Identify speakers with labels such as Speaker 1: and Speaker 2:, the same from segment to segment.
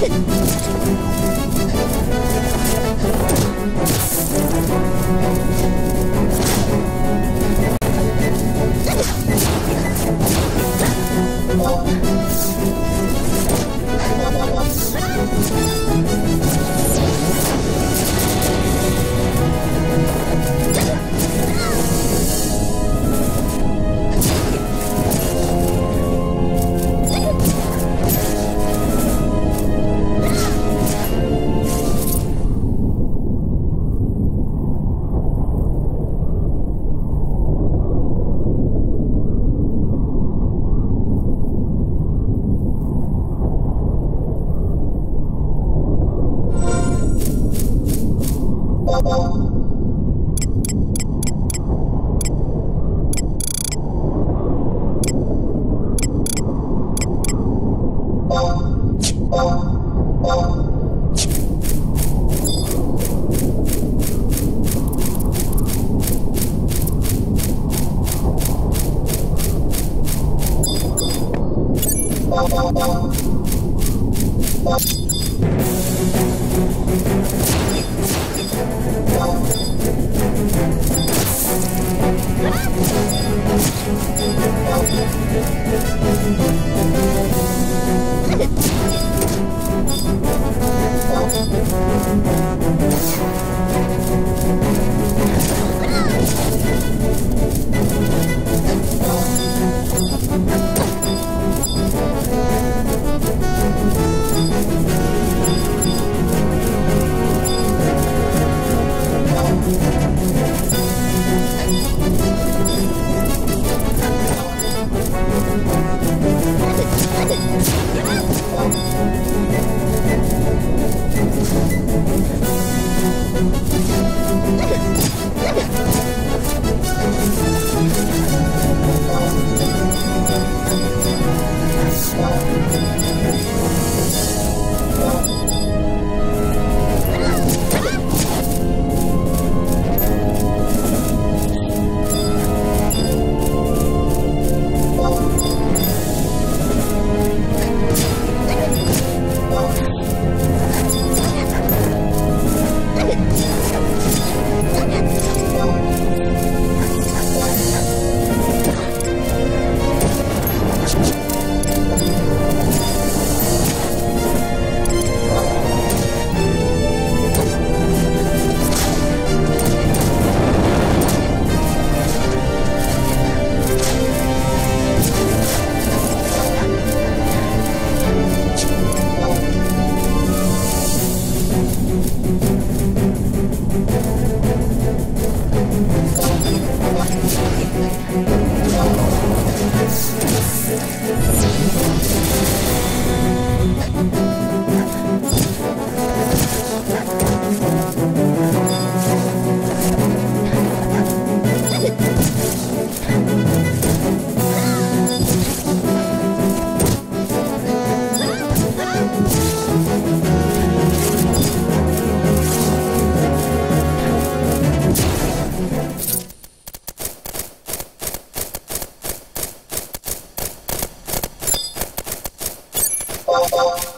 Speaker 1: Ha ha ha! Oh, oh, oh.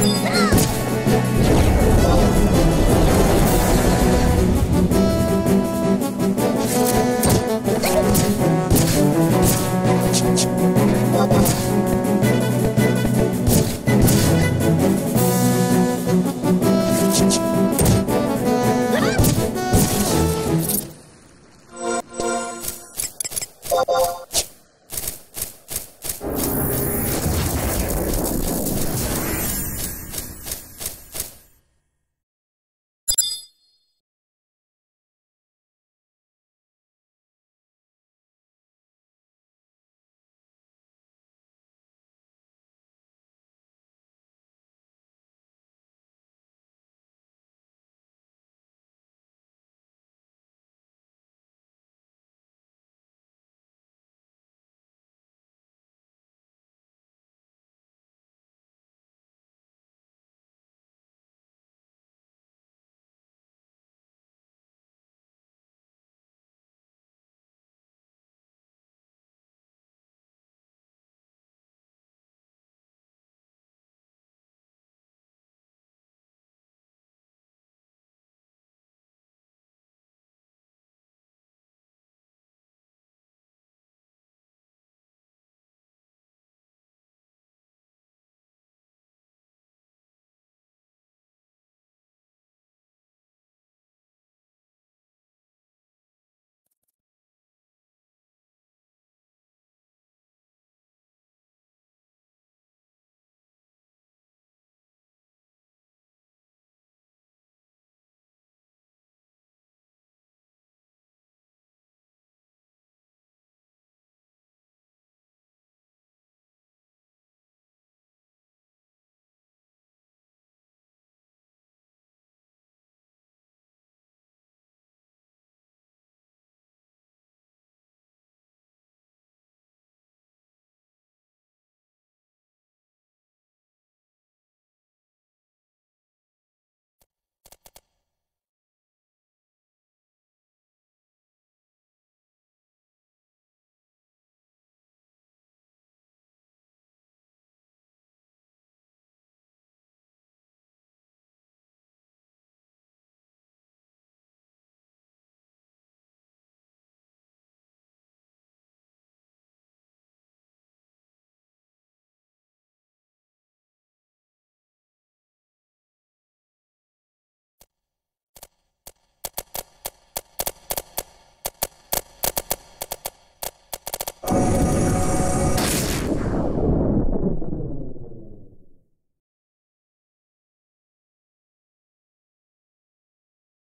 Speaker 1: Ah!